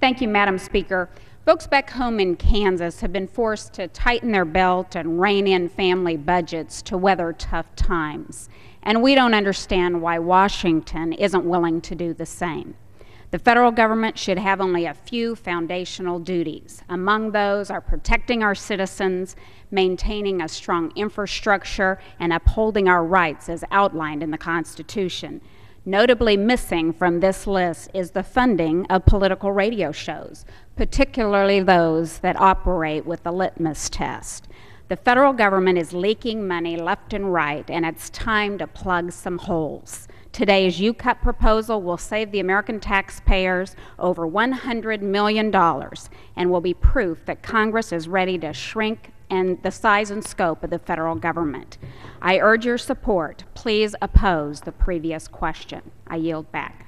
Thank you, Madam Speaker. Folks back home in Kansas have been forced to tighten their belt and rein in family budgets to weather tough times. And we don't understand why Washington isn't willing to do the same. The federal government should have only a few foundational duties. Among those are protecting our citizens, maintaining a strong infrastructure, and upholding our rights as outlined in the Constitution. Notably missing from this list is the funding of political radio shows, particularly those that operate with the litmus test. The federal government is leaking money left and right, and it's time to plug some holes. Today's YouCut proposal will save the American taxpayers over $100 million and will be proof that Congress is ready to shrink and the size and scope of the federal government. I urge your support. Please oppose the previous question. I yield back.